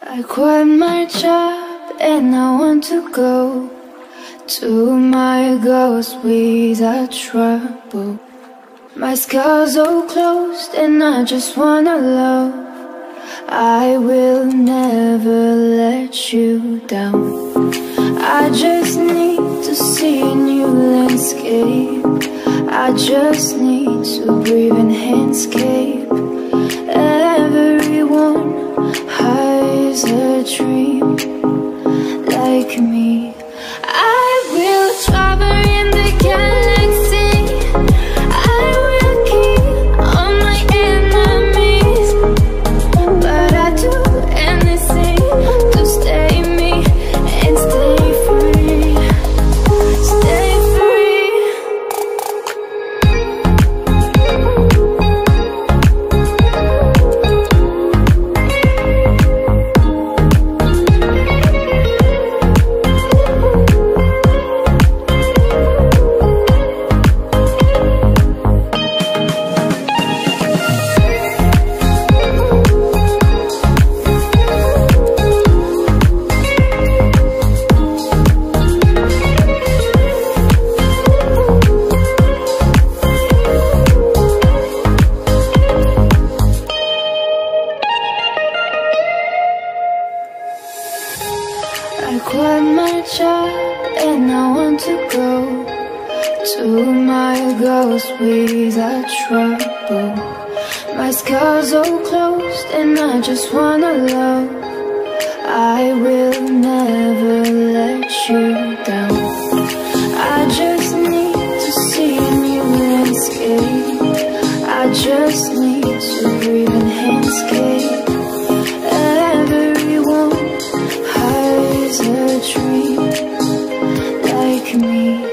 I quit my job and I want to go to my ghost without trouble. My scars all closed and I just wanna love. I will never let you down. I just need to see a new landscape. I just need to breathe in handscape. Dream quit my job and I want to go to my ghost without trouble. My scars all closed and I just wanna love. I will never let you down. I just need to see a new landscape. I just need to breathe in handscape. me.